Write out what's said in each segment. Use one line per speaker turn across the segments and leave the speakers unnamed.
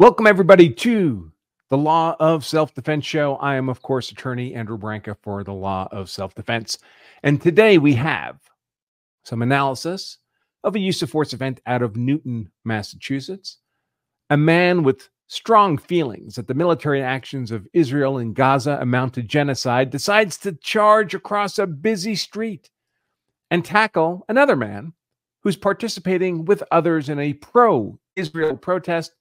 Welcome, everybody, to the Law of Self Defense Show. I am, of course, attorney Andrew Branca for the Law of Self Defense. And today we have some analysis of a use of force event out of Newton, Massachusetts. A man with strong feelings that the military actions of Israel in Gaza amount to genocide decides to charge across a busy street and tackle another man who's participating with others in a pro Israel protest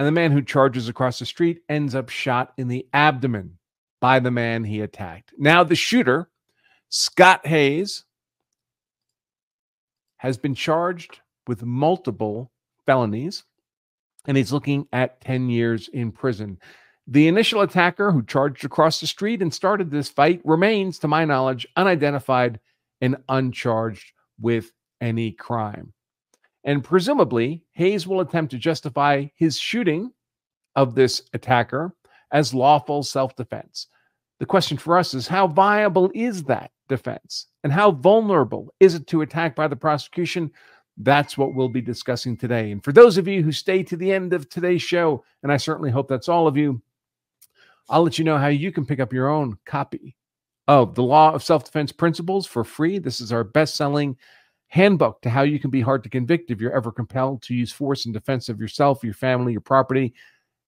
and the man who charges across the street ends up shot in the abdomen by the man he attacked. Now, the shooter, Scott Hayes, has been charged with multiple felonies and he's looking at 10 years in prison. The initial attacker who charged across the street and started this fight remains, to my knowledge, unidentified and uncharged with any crime. And presumably, Hayes will attempt to justify his shooting of this attacker as lawful self defense. The question for us is how viable is that defense? And how vulnerable is it to attack by the prosecution? That's what we'll be discussing today. And for those of you who stay to the end of today's show, and I certainly hope that's all of you, I'll let you know how you can pick up your own copy of The Law of Self Defense Principles for free. This is our best selling handbook to how you can be hard to convict if you're ever compelled to use force in defense of yourself, your family, your property.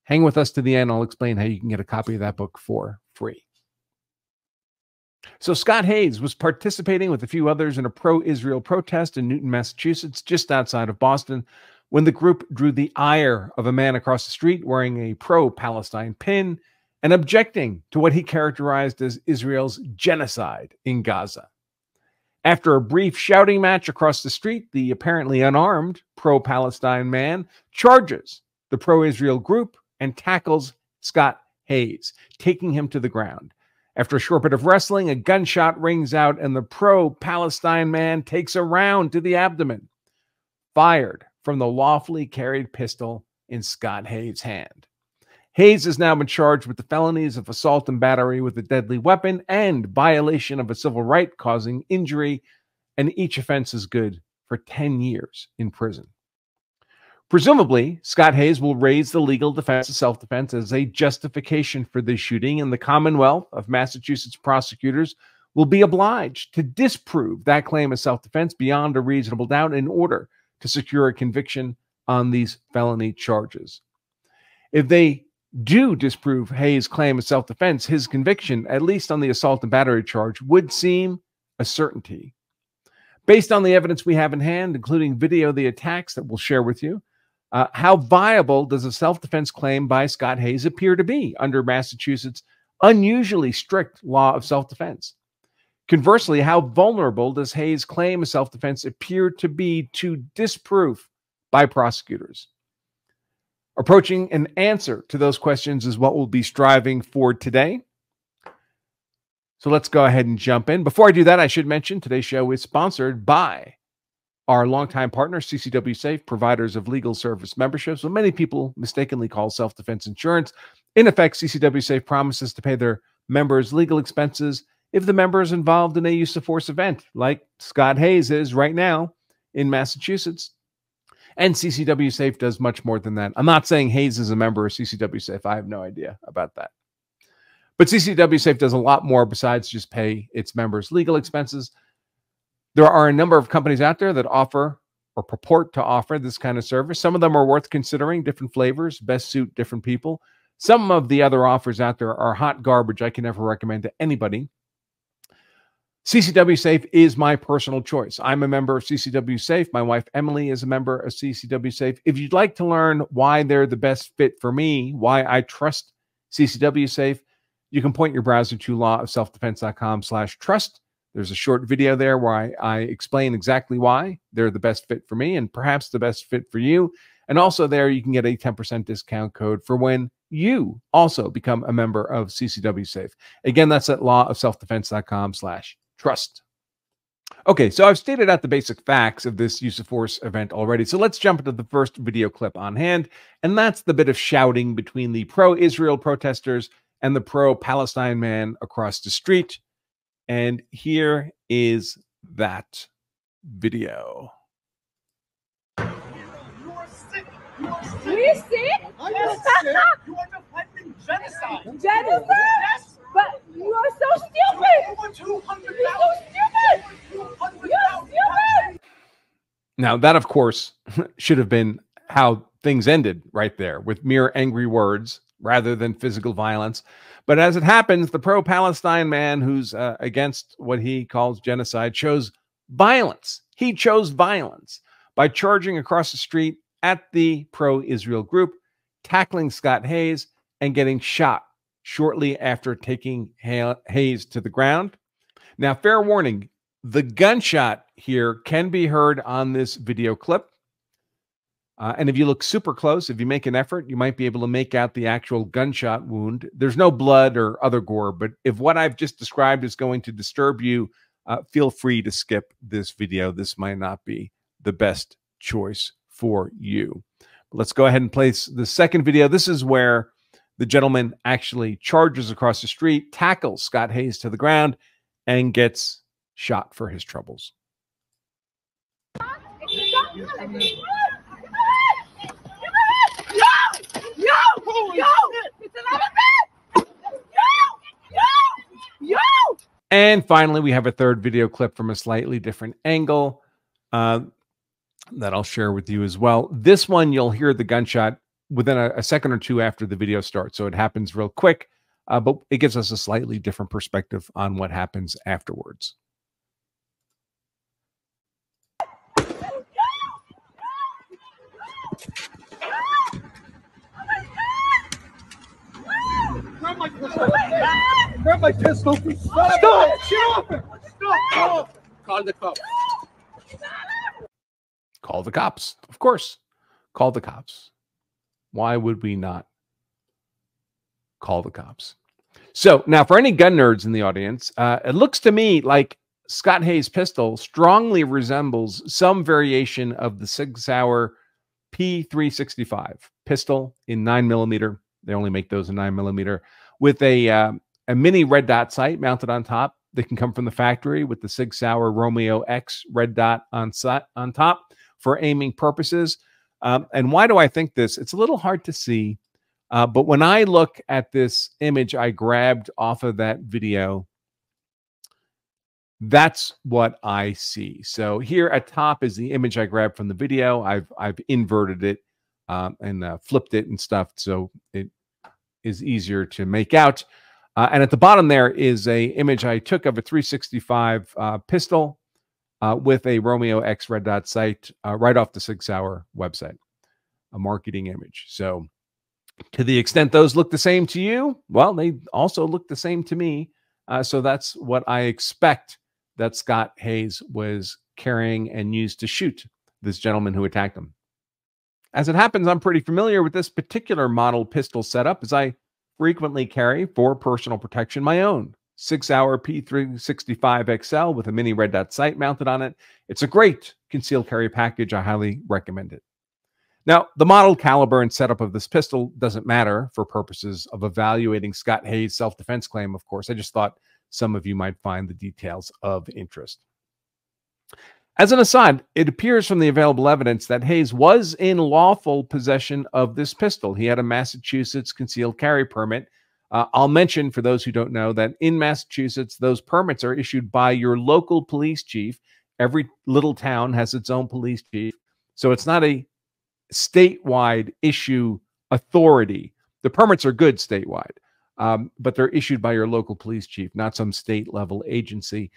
Hang with us to the end. I'll explain how you can get a copy of that book for free. So, Scott Hayes was participating with a few others in a pro Israel protest in Newton, Massachusetts, just outside of Boston, when the group drew the ire of a man across the street wearing a pro Palestine pin and objecting to what he characterized as Israel's genocide in Gaza. After a brief shouting match across the street, the apparently unarmed pro Palestine man charges the pro Israel group and tackles Scott Hayes, taking him to the ground. After a short bit of wrestling, a gunshot rings out, and the pro Palestine man takes a round to the abdomen, fired from the lawfully carried pistol in Scott Hayes' hand. Hayes has now been charged with the felonies of assault and battery with a deadly weapon and violation of a civil right causing injury, and each offense is good for 10 years in prison. Presumably, Scott Hayes will raise the legal defense of self defense as a justification for this shooting, and the Commonwealth of Massachusetts prosecutors will be obliged to disprove that claim of self defense beyond a reasonable doubt in order to secure a conviction on these felony charges. If they do disprove Hayes' claim of self defense, his conviction, at least on the assault and battery charge, would seem a certainty. Based on the evidence we have in hand, including video of the attacks that we'll share with you, uh, how viable does a self defense claim by Scott Hayes appear to be under Massachusetts' unusually strict law of self defense? Conversely, how vulnerable does Hayes' claim of self defense appear to be to disproof by prosecutors? Approaching an answer to those questions is what we'll be striving for today. So let's go ahead and jump in. Before I do that, I should mention today's show is sponsored by our longtime partner, CCW Safe, providers of legal service memberships. What many people mistakenly call self defense insurance. In effect, CCW Safe promises to pay their members' legal expenses if the member is involved in a use of force event, like Scott Hayes is right now in Massachusetts. And CCW Safe does much more than that. I'm not saying Hayes is a member of CCW Safe. I have no idea about that. But CCW Safe does a lot more besides just pay its members legal expenses. There are a number of companies out there that offer or purport to offer this kind of service. Some of them are worth considering, different flavors, best suit different people. Some of the other offers out there are hot garbage I can never recommend to anybody. CCW Safe is my personal choice. I'm a member of CCW Safe. My wife Emily is a member of CCW Safe. If you'd like to learn why they're the best fit for me, why I trust CCW Safe, you can point your browser to lawofselfdefense.com slash trust. There's a short video there where I, I explain exactly why they're the best fit for me and perhaps the best fit for you. And also there you can get a 10% discount code for when you also become a member of CCW Safe. Again, that's at lawofselfdefense.com slash trust. Okay, so I've stated out the basic facts of this use of force event already. So let's jump into the first video clip on hand. And that's the bit of shouting between the pro Israel protesters and the pro Palestine man across the street. And here is that video.
You are sick. Are you sick? You are just genocide. Genocide? Yes. But you are so stupid. You're so stupid. You're stupid.
Now, that, of course, should have been how things ended right there with mere angry words rather than physical violence. But as it happens, the pro Palestine man who's uh, against what he calls genocide chose violence. He chose violence by charging across the street at the pro Israel group, tackling Scott Hayes, and getting shot shortly after taking Hayes to the ground. Now, fair warning the gunshot here can be heard on this video clip. Uh, and if you look super close, if you make an effort, you might be able to make out the actual gunshot wound. There's no blood or other gore, but if what I've just described is going to disturb you, uh, feel free to skip this video. This might not be the best choice for you. Let's go ahead and place the second video. This is where the gentleman actually charges across the street, tackles Scott Hayes to the ground, and gets shot for his troubles. And finally, we have a third video clip from a slightly different angle uh, that I'll share with you as well. This one, you'll hear the gunshot within a, a second or two after the video starts. So it happens real quick, uh, but it gives us a slightly different perspective on what happens afterwards.
Grab my pistol. Grab my pistol. Stop. Stop. Get off. Stop. Call the cops.
Call the cops. Of course. Call the cops. Why would we not call the cops? So now, for any gun nerds in the audience, uh, it looks to me like Scott Hayes' pistol strongly resembles some variation of the Sig Sauer P365 pistol in nine millimeter. They only make those in nine millimeter with a uh, a mini red dot sight mounted on top. They can come from the factory with the Sig Sauer Romeo X red dot on set on top for aiming purposes. Um, and why do I think this? It's a little hard to see, uh, but when I look at this image I grabbed off of that video, that's what I see. So here at top is the image I grabbed from the video. I've I've inverted it um, and uh, flipped it and stuff, so it is easier to make out. Uh, and at the bottom there is a image I took of a 365 uh, pistol uh, with a Romeo X red dot sight uh, right off the Sig Sauer website, a marketing image. So to the extent those look the same to you, well, they also look the same to me. Uh, so that's what I expect that Scott Hayes was carrying and used to shoot this gentleman who attacked him. As it happens, I'm pretty familiar with this particular model pistol setup as I frequently carry for personal protection my own Sig Sauer P365 XL with a mini red dot sight mounted on it. It's a great concealed carry package. I highly recommend it. Now, the model, caliber, and setup of this pistol doesn't matter for purposes of evaluating Scott Hayes' self defense claim, of course. I just thought some of you might find the details of interest. As an aside, it appears from the available evidence that Hayes was in lawful possession of this pistol. He had a Massachusetts concealed carry permit. Uh, I'll mention for those who don't know that in Massachusetts, those permits are issued by your local police chief. Every little town has its own police chief. So it's not a statewide issue authority. The permits are good statewide, um, but they're issued by your local police chief, not some state level agency.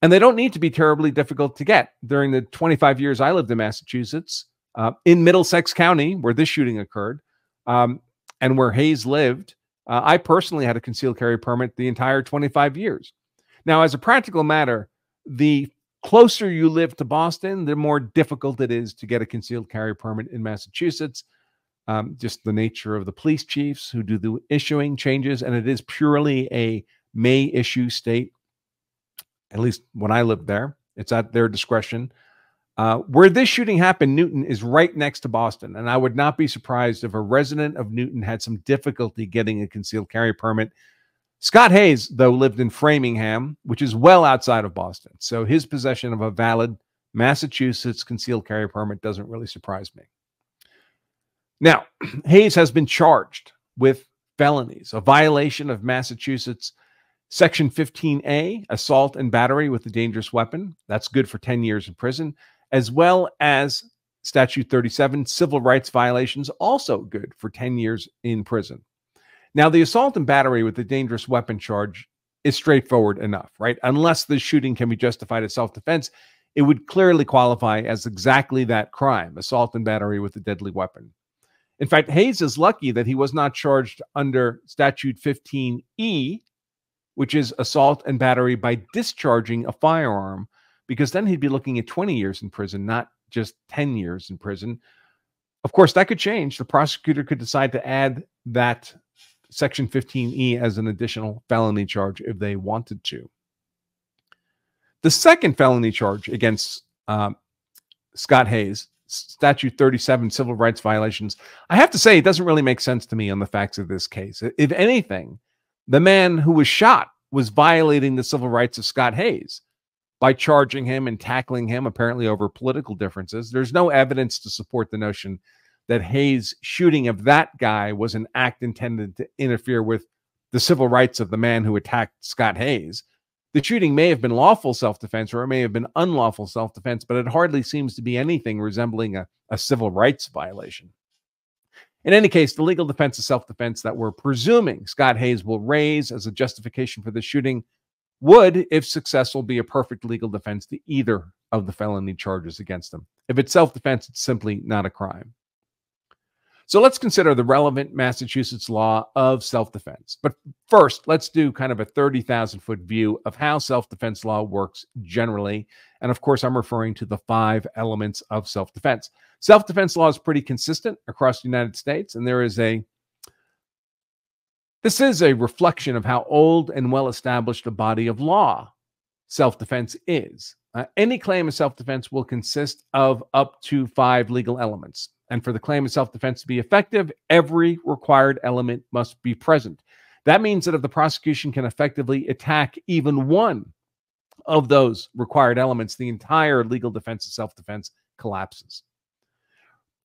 And they don't need to be terribly difficult to get. During the 25 years I lived in Massachusetts, uh, in Middlesex County, where this shooting occurred, um, and where Hayes lived, uh, I personally had a concealed carry permit the entire 25 years. Now, as a practical matter, the closer you live to Boston, the more difficult it is to get a concealed carry permit in Massachusetts. Um, just the nature of the police chiefs who do the issuing changes, and it is purely a may issue state at least when I lived there. It's at their discretion. Uh, where this shooting happened, Newton is right next to Boston, and I would not be surprised if a resident of Newton had some difficulty getting a concealed carry permit. Scott Hayes, though, lived in Framingham, which is well outside of Boston, so his possession of a valid Massachusetts concealed carry permit doesn't really surprise me. Now, Hayes has been charged with felonies, a violation of Massachusetts Section 15A, assault and battery with a dangerous weapon. That's good for 10 years in prison. As well as Statute 37, civil rights violations, also good for 10 years in prison. Now, the assault and battery with the dangerous weapon charge is straightforward enough, right? Unless the shooting can be justified as self defense, it would clearly qualify as exactly that crime assault and battery with a deadly weapon. In fact, Hayes is lucky that he was not charged under Statute 15E, which is assault and battery by discharging a firearm, because then he'd be looking at 20 years in prison, not just 10 years in prison. Of course, that could change. The prosecutor could decide to add that Section 15E as an additional felony charge if they wanted to. The second felony charge against um, Scott Hayes, Statute 37, civil rights violations, I have to say, it doesn't really make sense to me on the facts of this case. If anything, the man who was shot was violating the civil rights of Scott Hayes by charging him and tackling him, apparently over political differences. There's no evidence to support the notion that Hayes' shooting of that guy was an act intended to interfere with the civil rights of the man who attacked Scott Hayes. The shooting may have been lawful self defense or it may have been unlawful self defense, but it hardly seems to be anything resembling a, a civil rights violation. In any case, the legal defense of self defense that we're presuming Scott Hayes will raise as a justification for the shooting would, if successful, be a perfect legal defense to either of the felony charges against them. If it's self defense, it's simply not a crime. So let's consider the relevant Massachusetts law of self defense. But first, let's do kind of a 30,000 foot view of how self defense law works generally. And of course, I'm referring to the five elements of self defense. Self defense law is pretty consistent across the United States, and there is a this is a reflection of how old and well established a body of law self defense is. Uh, any claim of self defense will consist of up to five legal elements. And for the claim of self defense to be effective, every required element must be present. That means that if the prosecution can effectively attack even one of those required elements, the entire legal defense of self defense collapses.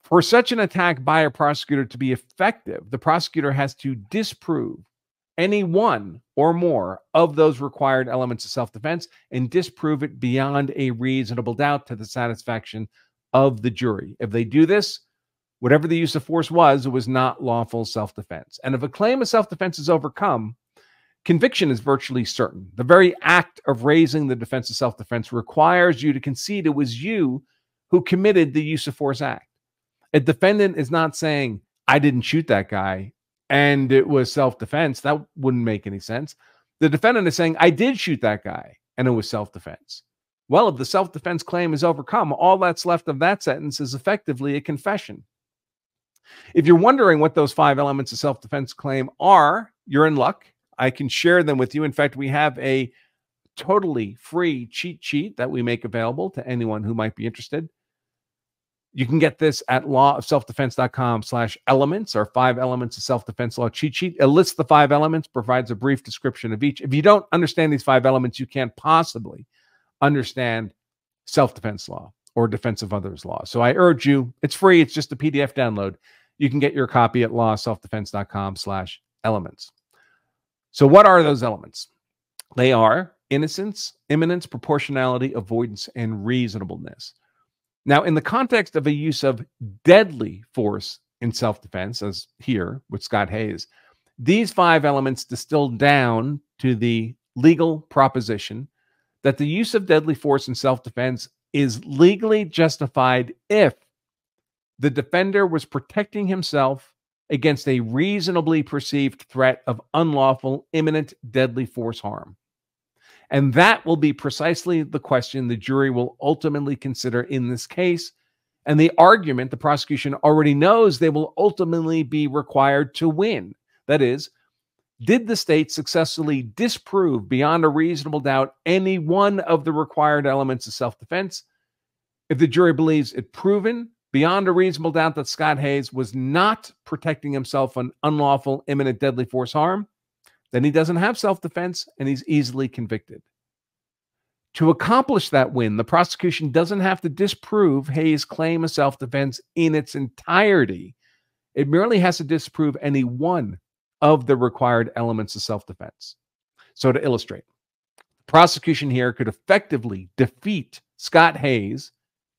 For such an attack by a prosecutor to be effective, the prosecutor has to disprove any one or more of those required elements of self defense and disprove it beyond a reasonable doubt to the satisfaction of the jury. If they do this, whatever the use of force was, it was not lawful self defense. And if a claim of self defense is overcome, conviction is virtually certain. The very act of raising the defense of self defense requires you to concede it was you who committed the use of force act. A defendant is not saying, I didn't shoot that guy and it was self defense. That wouldn't make any sense. The defendant is saying, I did shoot that guy and it was self defense. Well, if the self defense claim is overcome, all that's left of that sentence is effectively a confession. If you're wondering what those five elements of self defense claim are, you're in luck. I can share them with you. In fact, we have a totally free cheat sheet that we make available to anyone who might be interested. You can get this at lawofselfdefense.com slash elements or five elements of self-defense law cheat sheet. It lists the five elements, provides a brief description of each. If you don't understand these five elements, you can't possibly understand self-defense law or defense of others law. So I urge you, it's free. It's just a PDF download. You can get your copy at lawofselfdefense.com slash elements. So what are those elements? They are innocence, imminence, proportionality, avoidance, and reasonableness. Now, in the context of a use of deadly force in self defense, as here with Scott Hayes, these five elements distill down to the legal proposition that the use of deadly force in self defense is legally justified if the defender was protecting himself against a reasonably perceived threat of unlawful, imminent, deadly force harm. And that will be precisely the question the jury will ultimately consider in this case. And the argument the prosecution already knows they will ultimately be required to win. That is, did the state successfully disprove beyond a reasonable doubt any one of the required elements of self defense? If the jury believes it proven beyond a reasonable doubt that Scott Hayes was not protecting himself from unlawful, imminent, deadly force harm, then he doesn't have self defense and he's easily convicted. To accomplish that win, the prosecution doesn't have to disprove Hayes' claim of self defense in its entirety. It merely has to disprove any one of the required elements of self defense. So, to illustrate, the prosecution here could effectively defeat Scott Hayes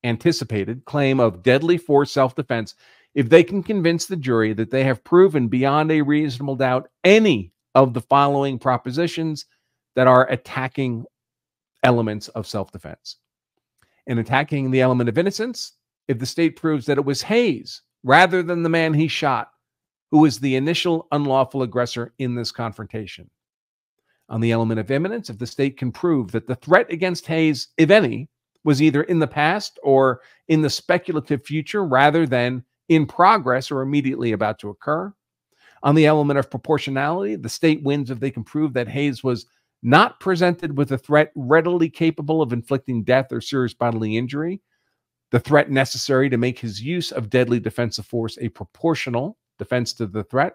anticipated claim of deadly force self defense if they can convince the jury that they have proven beyond a reasonable doubt any of the following propositions that are attacking elements of self defense. In attacking the element of innocence, if the state proves that it was Hayes rather than the man he shot who was the initial unlawful aggressor in this confrontation. On the element of imminence, if the state can prove that the threat against Hayes, if any, was either in the past or in the speculative future rather than in progress or immediately about to occur. On the element of proportionality, the state wins if they can prove that Hayes was not presented with a threat readily capable of inflicting death or serious bodily injury, the threat necessary to make his use of deadly defensive force a proportional defense to the threat.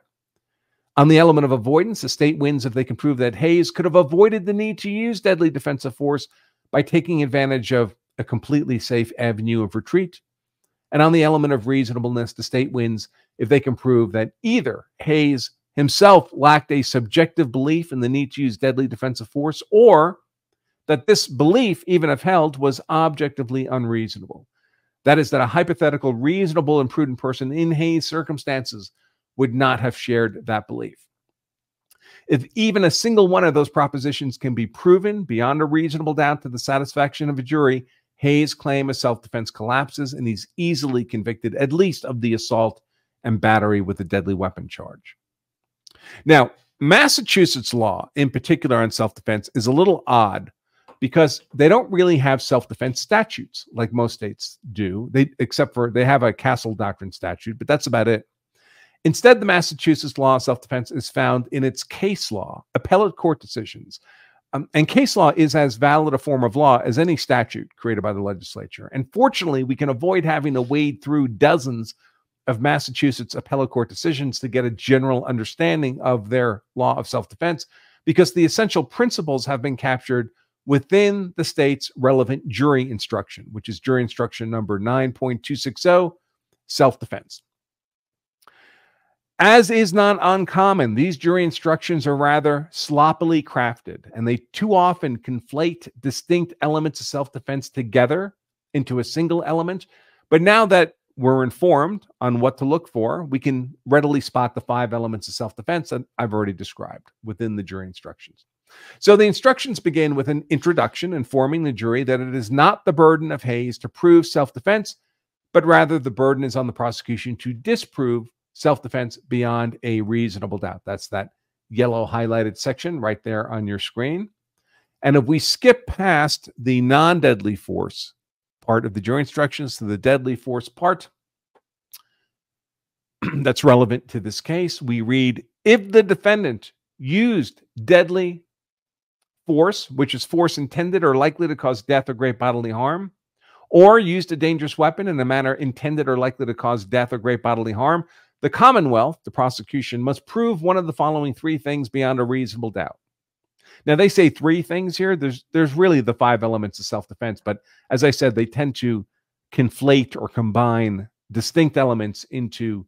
On the element of avoidance, the state wins if they can prove that Hayes could have avoided the need to use deadly defensive force by taking advantage of a completely safe avenue of retreat. And on the element of reasonableness, the state wins if they can prove that either Hayes himself lacked a subjective belief in the need to use deadly defensive force or that this belief, even if held, was objectively unreasonable. That is, that a hypothetical, reasonable, and prudent person in Hayes' circumstances would not have shared that belief. If even a single one of those propositions can be proven beyond a reasonable doubt to the satisfaction of a jury, Hayes' claim of self defense collapses and he's easily convicted, at least of the assault and battery with a deadly weapon charge. Now, Massachusetts law, in particular on self defense, is a little odd because they don't really have self defense statutes like most states do. They except for they have a castle doctrine statute, but that's about it. Instead, the Massachusetts law of self defense is found in its case law, appellate court decisions. Um, and case law is as valid a form of law as any statute created by the legislature. And fortunately, we can avoid having to wade through dozens of Massachusetts appellate court decisions to get a general understanding of their law of self defense because the essential principles have been captured within the state's relevant jury instruction, which is jury instruction number 9.260 self defense. As is not uncommon, these jury instructions are rather sloppily crafted, and they too often conflate distinct elements of self defense together into a single element. But now that we're informed on what to look for, we can readily spot the five elements of self defense that I've already described within the jury instructions. So the instructions begin with an introduction informing the jury that it is not the burden of Hayes to prove self defense, but rather the burden is on the prosecution to disprove self defense beyond a reasonable doubt. That's that yellow highlighted section right there on your screen. And if we skip past the non deadly force part of the jury instructions to the deadly force part that's relevant to this case, we read if the defendant used deadly force, which is force intended or likely to cause death or great bodily harm, or used a dangerous weapon in a manner intended or likely to cause death or great bodily harm, the Commonwealth, the prosecution, must prove one of the following three things beyond a reasonable doubt. Now they say three things here. There's there's really the five elements of self-defense, but as I said, they tend to conflate or combine distinct elements into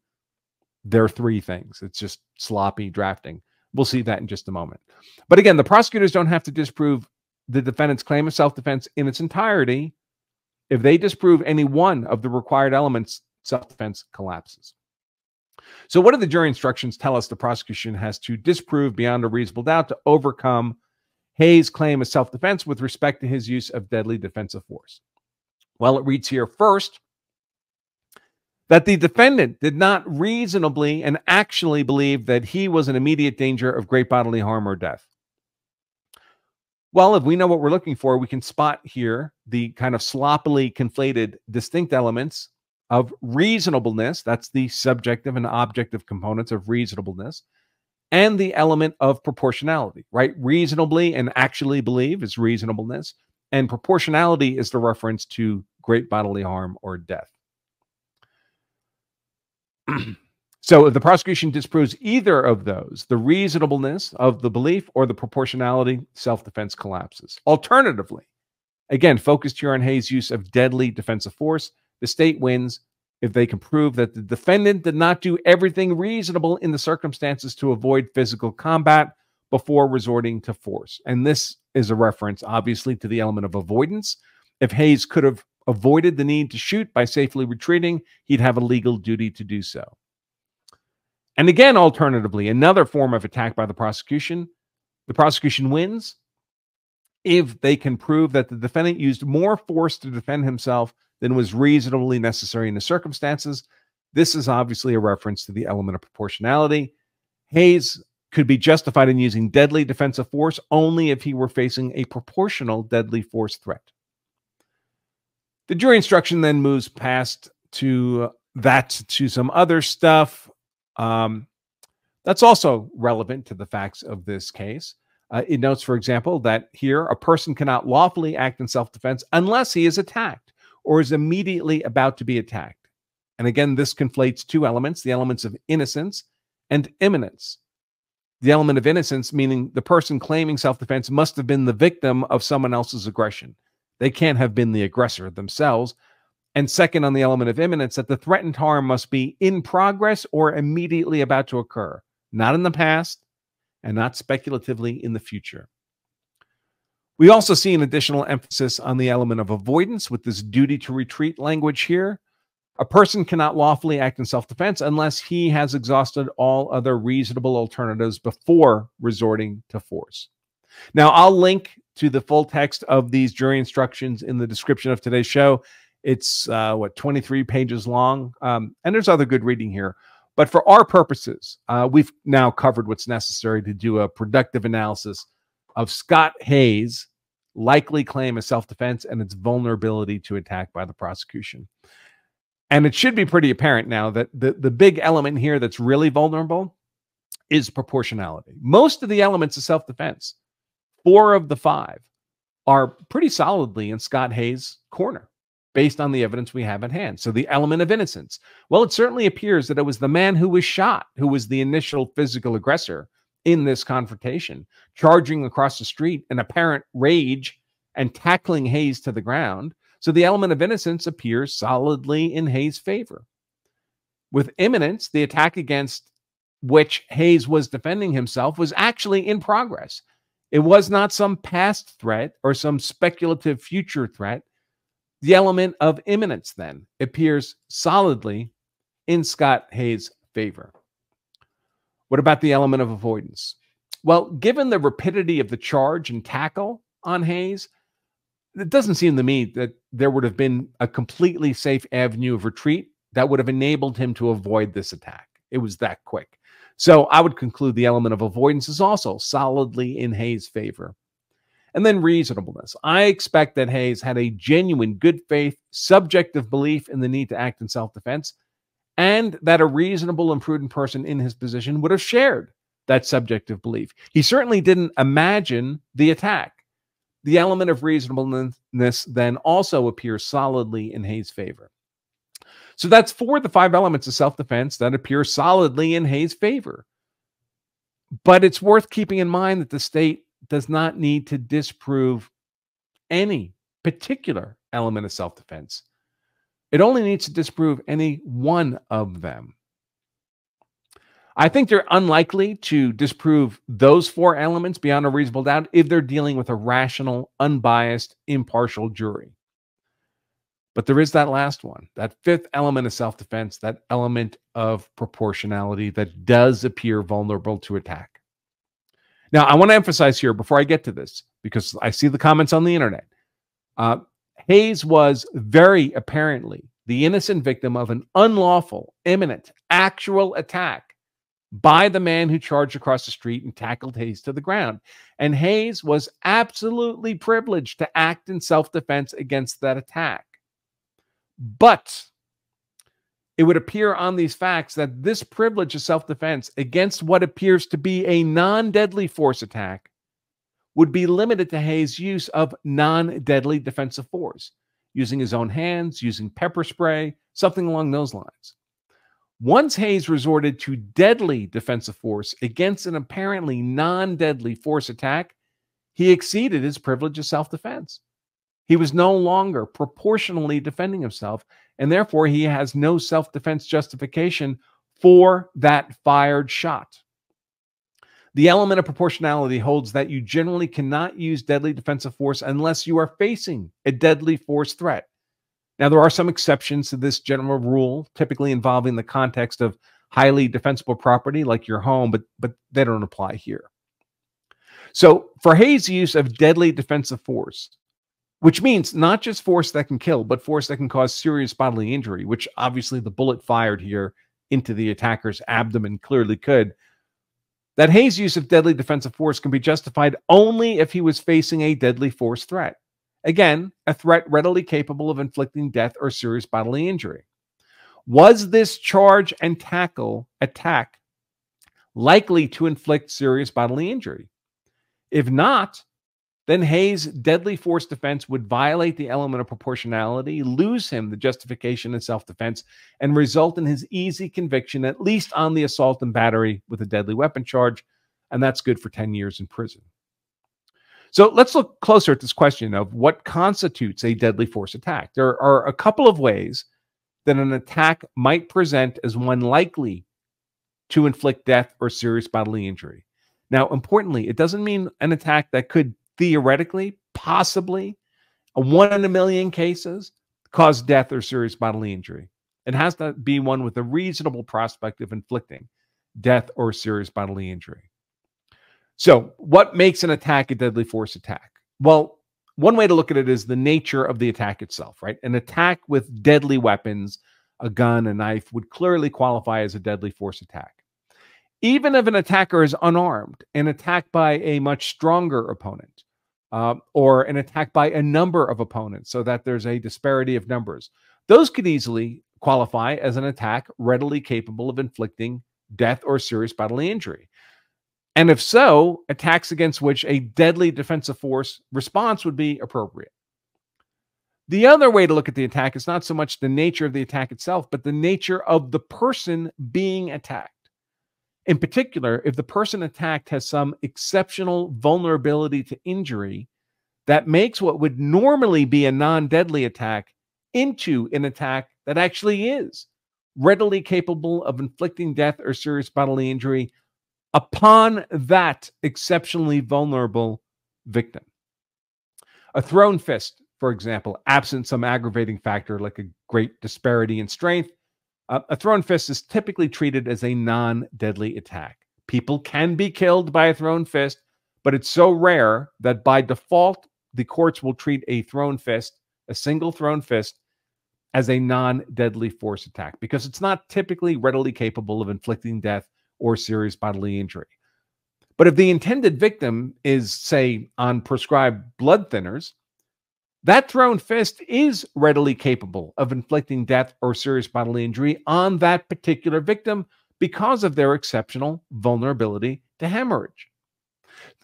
their three things. It's just sloppy drafting. We'll see that in just a moment. But again, the prosecutors don't have to disprove the defendant's claim of self-defense in its entirety. If they disprove any one of the required elements, self-defense collapses. So, what do the jury instructions tell us the prosecution has to disprove beyond a reasonable doubt to overcome Hayes' claim of self defense with respect to his use of deadly defensive force? Well, it reads here first that the defendant did not reasonably and actually believe that he was in immediate danger of great bodily harm or death. Well, if we know what we're looking for, we can spot here the kind of sloppily conflated distinct elements of reasonableness. That's the subjective and objective components of reasonableness. And the element of proportionality, right? Reasonably and actually believe is reasonableness. And proportionality is the reference to great bodily harm or death. so if the prosecution disproves either of those, the reasonableness of the belief or the proportionality, self defense collapses. Alternatively, again, focused here on Hayes' use of deadly defensive force, the state wins if they can prove that the defendant did not do everything reasonable in the circumstances to avoid physical combat before resorting to force. And this is a reference, obviously, to the element of avoidance. If Hayes could have avoided the need to shoot by safely retreating, he'd have a legal duty to do so. And again, alternatively, another form of attack by the prosecution, the prosecution wins if they can prove that the defendant used more force to defend himself than was reasonably necessary in the circumstances. This is obviously a reference to the element of proportionality. Hayes could be justified in using deadly defensive force only if he were facing a proportional deadly force threat. The jury instruction then moves past to that to some other stuff. Um, that's also relevant to the facts of this case. Uh, it notes, for example, that here a person cannot lawfully act in self defense unless he is attacked or is immediately about to be attacked. And again, this conflates two elements the elements of innocence and imminence. The element of innocence, meaning the person claiming self defense must have been the victim of someone else's aggression. They can't have been the aggressor themselves. And second, on the element of imminence, that the threatened harm must be in progress or immediately about to occur, not in the past and not speculatively in the future. We also see an additional emphasis on the element of avoidance with this duty to retreat language here. A person cannot lawfully act in self defense unless he has exhausted all other reasonable alternatives before resorting to force. Now, I'll link to the full text of these jury instructions in the description of today's show. It's uh, what 23 pages long, um, and there's other good reading here. But for our purposes, uh, we've now covered what's necessary to do a productive analysis of Scott Hayes' likely claim of self defense and its vulnerability to attack by the prosecution. And it should be pretty apparent now that the, the big element here that's really vulnerable is proportionality. Most of the elements of self defense, four of the five, are pretty solidly in Scott Hayes' corner based on the evidence we have at hand. So the element of innocence. Well, it certainly appears that it was the man who was shot who was the initial physical aggressor in this confrontation, charging across the street in apparent rage and tackling Hayes to the ground. So the element of innocence appears solidly in Hayes' favor. With imminence, the attack against which Hayes was defending himself was actually in progress. It was not some past threat or some speculative future threat. The element of imminence then appears solidly in Scott Hayes' favor. What about the element of avoidance? Well, given the rapidity of the charge and tackle on Hayes, it doesn't seem to me that there would have been a completely safe avenue of retreat that would have enabled him to avoid this attack. It was that quick. So I would conclude the element of avoidance is also solidly in Hayes' favor. And then reasonableness. I expect that Hayes had a genuine good faith, subjective belief in the need to act in self defense, and that a reasonable and prudent person in his position would have shared that subjective belief. He certainly didn't imagine the attack. The element of reasonableness then also appears solidly in Hayes' favor. So that's four of the five elements of self defense that appear solidly in Hayes' favor. But it's worth keeping in mind that the state does not need to disprove any particular element of self defense. It only needs to disprove any one of them. I think they're unlikely to disprove those four elements beyond a reasonable doubt if they're dealing with a rational, unbiased, impartial jury. But there is that last one, that fifth element of self defense, that element of proportionality that does appear vulnerable to attack. Now, I want to emphasize here before I get to this, because I see the comments on the internet. Uh, Hayes was very apparently the innocent victim of an unlawful, imminent, actual attack by the man who charged across the street and tackled Hayes to the ground. And Hayes was absolutely privileged to act in self defense against that attack. But it would appear on these facts that this privilege of self defense against what appears to be a non deadly force attack would be limited to Hayes' use of non deadly defensive force, using his own hands, using pepper spray, something along those lines. Once Hayes resorted to deadly defensive force against an apparently non deadly force attack, he exceeded his privilege of self defense. He was no longer proportionally defending himself and therefore he has no self defense justification for that fired shot. The element of proportionality holds that you generally cannot use deadly defensive force unless you are facing a deadly force threat. Now, there are some exceptions to this general rule, typically involving the context of highly defensible property like your home, but, but they don't apply here. So, for Hayes' use of deadly defensive force, which means not just force that can kill, but force that can cause serious bodily injury, which obviously the bullet fired here into the attacker's abdomen clearly could. That Hayes' use of deadly defensive force can be justified only if he was facing a deadly force threat. Again, a threat readily capable of inflicting death or serious bodily injury. Was this charge and tackle attack likely to inflict serious bodily injury? If not, then Hayes' deadly force defense would violate the element of proportionality, lose him the justification in self defense, and result in his easy conviction, at least on the assault and battery with a deadly weapon charge. And that's good for 10 years in prison. So let's look closer at this question of what constitutes a deadly force attack. There are a couple of ways that an attack might present as one likely to inflict death or serious bodily injury. Now, importantly, it doesn't mean an attack that could theoretically, possibly, a one in a million cases, cause death or serious bodily injury. It has to be one with a reasonable prospect of inflicting death or serious bodily injury. So, what makes an attack a deadly force attack? Well, one way to look at it is the nature of the attack itself, right? An attack with deadly weapons, a gun, a knife, would clearly qualify as a deadly force attack. Even if an attacker is unarmed, an attack by a much stronger opponent, uh, or an attack by a number of opponents so that there's a disparity of numbers. Those could easily qualify as an attack readily capable of inflicting death or serious bodily injury. And if so, attacks against which a deadly defensive force response would be appropriate. The other way to look at the attack is not so much the nature of the attack itself, but the nature of the person being attacked. In particular, if the person attacked has some exceptional vulnerability to injury that makes what would normally be a non deadly attack into an attack that actually is readily capable of inflicting death or serious bodily injury upon that exceptionally vulnerable victim. A thrown fist, for example, absent some aggravating factor like a great disparity in strength, uh, a thrown fist is typically treated as a non deadly attack. People can be killed by a thrown fist, but it's so rare that by default, the courts will treat a thrown fist, a single thrown fist, as a non deadly force attack because it's not typically readily capable of inflicting death or serious bodily injury. But if the intended victim is, say, on prescribed blood thinners, that thrown fist is readily capable of inflicting death or serious bodily injury on that particular victim because of their exceptional vulnerability to hemorrhage.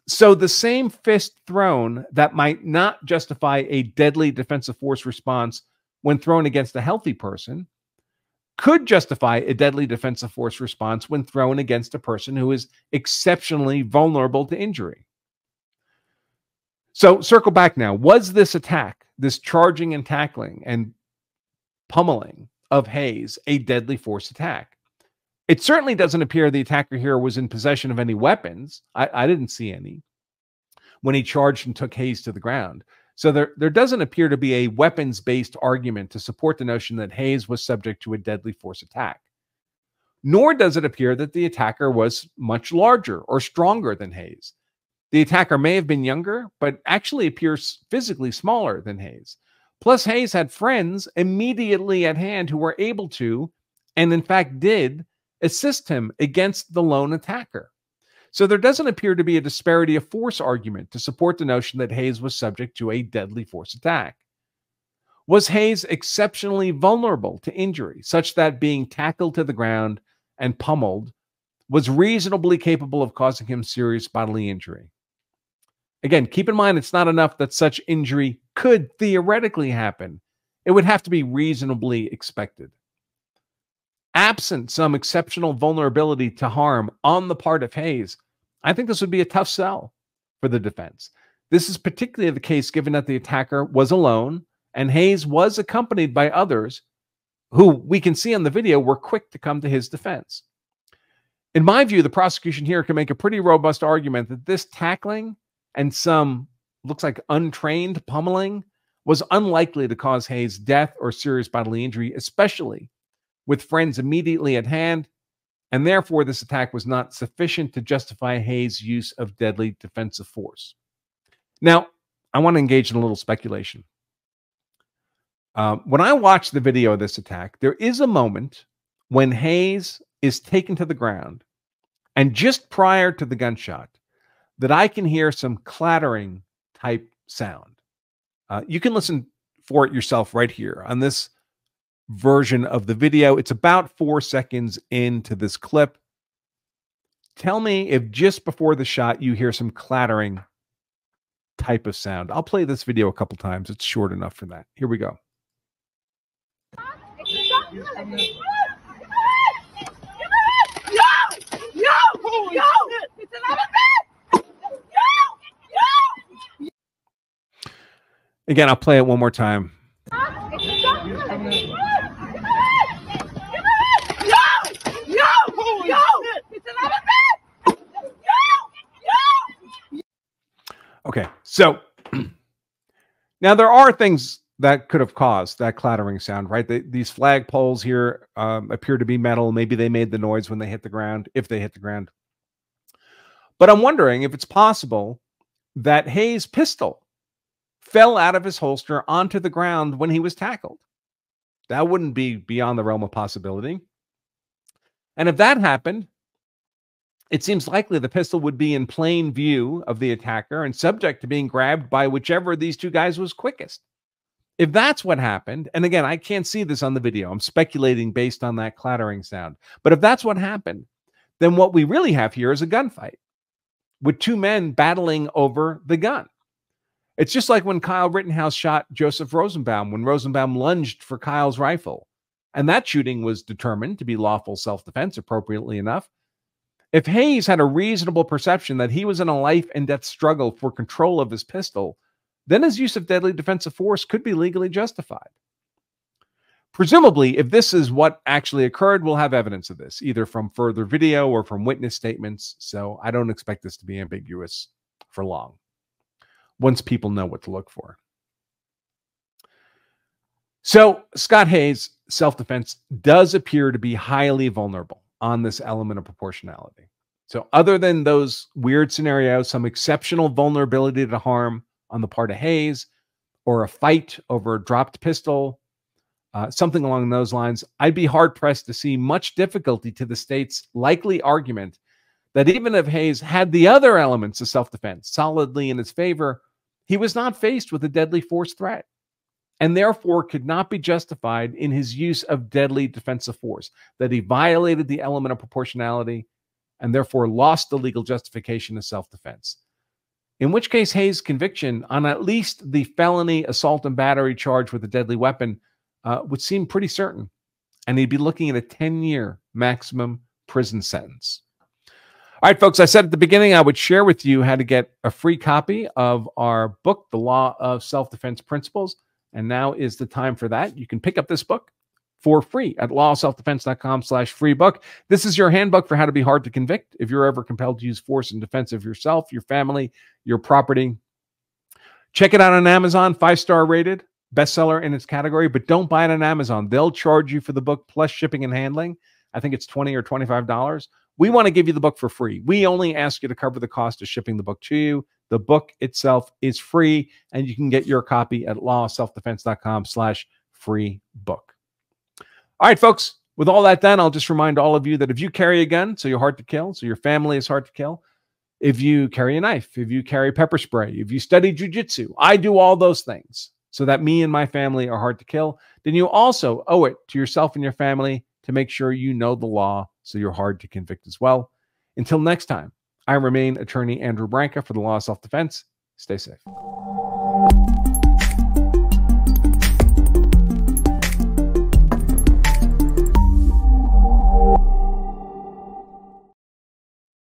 So, the same fist thrown that might not justify a deadly defensive force response when thrown against a healthy person could justify a deadly defensive force response when thrown against a person who is exceptionally vulnerable to injury. So circle back now. Was this attack, this charging and tackling and pummeling of Hayes, a deadly force attack? It certainly doesn't appear the attacker here was in possession of any weapons. I, I didn't see any when he charged and took Hayes to the ground. So there, there doesn't appear to be a weapons based argument to support the notion that Hayes was subject to a deadly force attack. Nor does it appear that the attacker was much larger or stronger than Hayes. The attacker may have been younger, but actually appears physically smaller than Hayes. Plus, Hayes had friends immediately at hand who were able to, and in fact did, assist him against the lone attacker. So there doesn't appear to be a disparity of force argument to support the notion that Hayes was subject to a deadly force attack. Was Hayes exceptionally vulnerable to injury, such that being tackled to the ground and pummeled was reasonably capable of causing him serious bodily injury? Again, keep in mind it's not enough that such injury could theoretically happen. It would have to be reasonably expected. Absent some exceptional vulnerability to harm on the part of Hayes, I think this would be a tough sell for the defense. This is particularly the case given that the attacker was alone and Hayes was accompanied by others who we can see on the video were quick to come to his defense. In my view, the prosecution here can make a pretty robust argument that this tackling and some looks like untrained pummeling was unlikely to cause Hayes death or serious bodily injury, especially with friends immediately at hand, and therefore this attack was not sufficient to justify Hayes' use of deadly defensive force. Now, I want to engage in a little speculation. Uh, when I watch the video of this attack, there is a moment when Hayes is taken to the ground, and just prior to the gunshot, that I can hear some clattering type sound. Uh, you can listen for it yourself right here on this version of the video. It's about four seconds into this clip. Tell me if just before the shot you hear some clattering type of sound. I'll play this video a couple times. It's short enough for that. Here we go. Again, I'll play it one more time. Okay, so now there are things that could have caused that clattering sound, right? The, these flag poles here um, appear to be metal. Maybe they made the noise when they hit the ground, if they hit the ground. But I'm wondering if it's possible that Hayes' pistol fell out of his holster onto the ground when he was tackled. That wouldn't be beyond the realm of possibility. And if that happened, it seems likely the pistol would be in plain view of the attacker and subject to being grabbed by whichever of these two guys was quickest. If that's what happened, and again, I can't see this on the video, I'm speculating based on that clattering sound. But if that's what happened, then what we really have here is a gunfight with two men battling over the gun. It's just like when Kyle Rittenhouse shot Joseph Rosenbaum when Rosenbaum lunged for Kyle's rifle. And that shooting was determined to be lawful self defense, appropriately enough. If Hayes had a reasonable perception that he was in a life and death struggle for control of his pistol, then his use of deadly defensive force could be legally justified. Presumably, if this is what actually occurred, we'll have evidence of this, either from further video or from witness statements. So I don't expect this to be ambiguous for long once people know what to look for. So Scott Hayes' self defense does appear to be highly vulnerable on this element of proportionality. So, other than those weird scenarios, some exceptional vulnerability to harm on the part of Hayes, or a fight over a dropped pistol, uh, something along those lines, I'd be hard pressed to see much difficulty to the state's likely argument that even if Hayes had the other elements of self defense solidly in his favor, he was not faced with a deadly force threat and therefore could not be justified in his use of deadly defensive force, that he violated the element of proportionality and therefore lost the legal justification of self defense. In which case, Hayes' conviction on at least the felony assault and battery charge with a deadly weapon uh, would seem pretty certain, and he'd be looking at a 10 year maximum prison sentence. All right, folks, I said at the beginning I would share with you how to get a free copy of our book, The Law of Self Defense Principles. And now is the time for that. You can pick up this book for free at lawofselfdefense.com slash free book. This is your handbook for how to be hard to convict if you're ever compelled to use force in defense of yourself, your family, your property. Check it out on Amazon, five star rated, bestseller in its category, but don't buy it on Amazon. They'll charge you for the book plus shipping and handling. I think it's 20 or $25. We want to give you the book for free. We only ask you to cover the cost of shipping the book to you. The book itself is free, and you can get your copy at lawselfdefense.com slash free book. All right, folks, with all that done, I'll just remind all of you that if you carry a gun, so you're hard to kill, so your family is hard to kill, if you carry a knife, if you carry pepper spray, if you study jujitsu, I do all those things so that me and my family are hard to kill, then you also owe it to yourself and your family to make sure you know the law so you're hard to convict as well. Until next time, I remain attorney Andrew Branca for the Law of Self Defense. Stay safe.